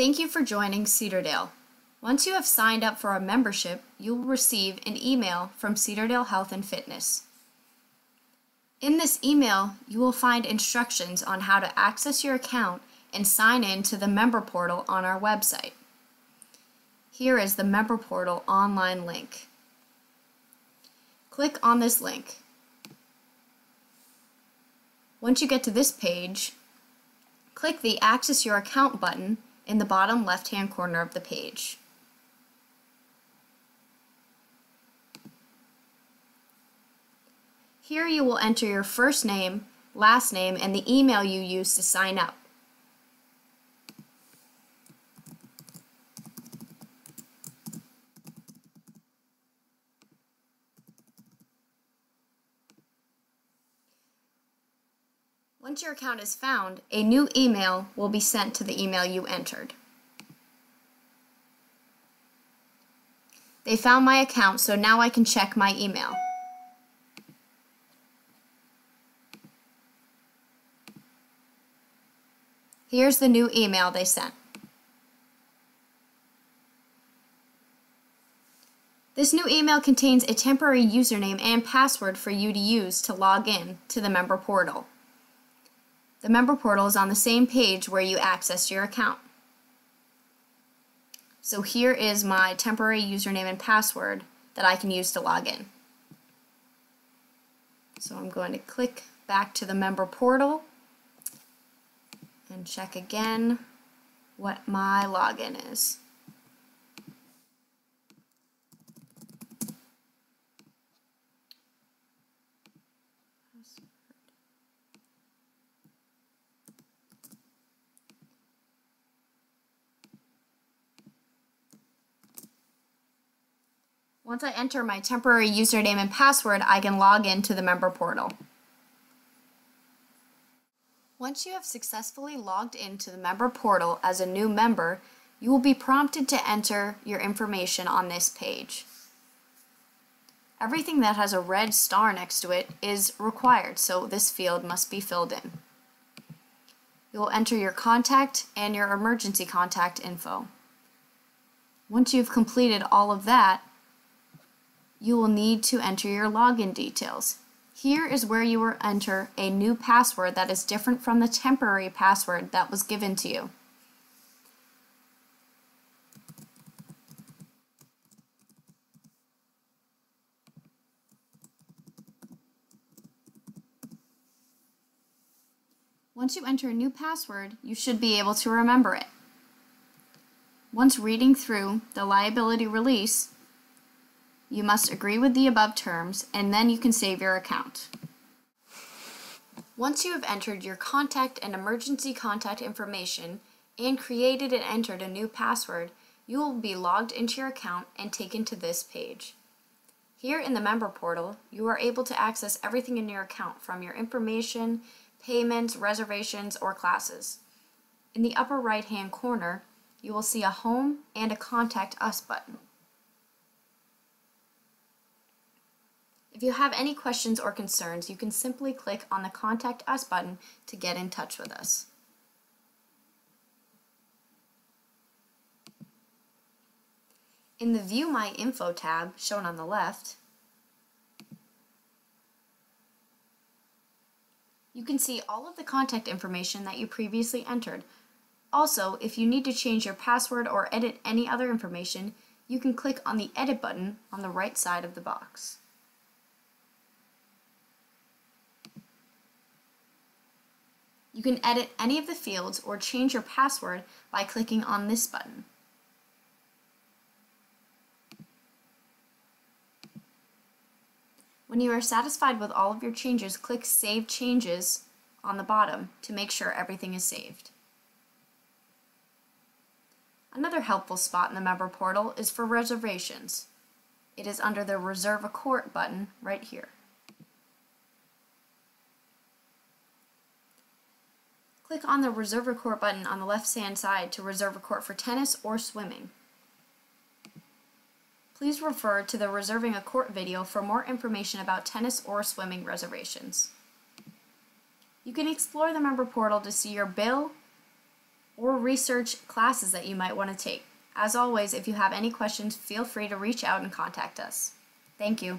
Thank you for joining Cedardale. Once you have signed up for a membership, you will receive an email from Cedardale Health and Fitness. In this email, you will find instructions on how to access your account and sign in to the member portal on our website. Here is the member portal online link. Click on this link. Once you get to this page, click the Access Your Account button in the bottom left-hand corner of the page. Here you will enter your first name, last name, and the email you used to sign up. Once your account is found, a new email will be sent to the email you entered. They found my account, so now I can check my email. Here's the new email they sent. This new email contains a temporary username and password for you to use to log in to the member portal. The member portal is on the same page where you access your account. So here is my temporary username and password that I can use to log in. So I'm going to click back to the member portal and check again what my login is. Once I enter my temporary username and password, I can log into the member portal. Once you have successfully logged into the member portal as a new member, you will be prompted to enter your information on this page. Everything that has a red star next to it is required, so this field must be filled in. You will enter your contact and your emergency contact info. Once you've completed all of that, you will need to enter your login details. Here is where you will enter a new password that is different from the temporary password that was given to you. Once you enter a new password, you should be able to remember it. Once reading through the liability release, you must agree with the above terms, and then you can save your account. Once you have entered your contact and emergency contact information and created and entered a new password, you will be logged into your account and taken to this page. Here in the member portal, you are able to access everything in your account from your information, payments, reservations, or classes. In the upper right hand corner, you will see a Home and a Contact Us button. If you have any questions or concerns, you can simply click on the Contact Us button to get in touch with us. In the View My Info tab, shown on the left, you can see all of the contact information that you previously entered. Also, if you need to change your password or edit any other information, you can click on the Edit button on the right side of the box. You can edit any of the fields or change your password by clicking on this button. When you are satisfied with all of your changes, click Save Changes on the bottom to make sure everything is saved. Another helpful spot in the member portal is for reservations. It is under the Reserve a Court button right here. Click on the Reserve a Court button on the left-hand side to reserve a court for tennis or swimming. Please refer to the Reserving a Court video for more information about tennis or swimming reservations. You can explore the member portal to see your bill or research classes that you might want to take. As always, if you have any questions, feel free to reach out and contact us. Thank you.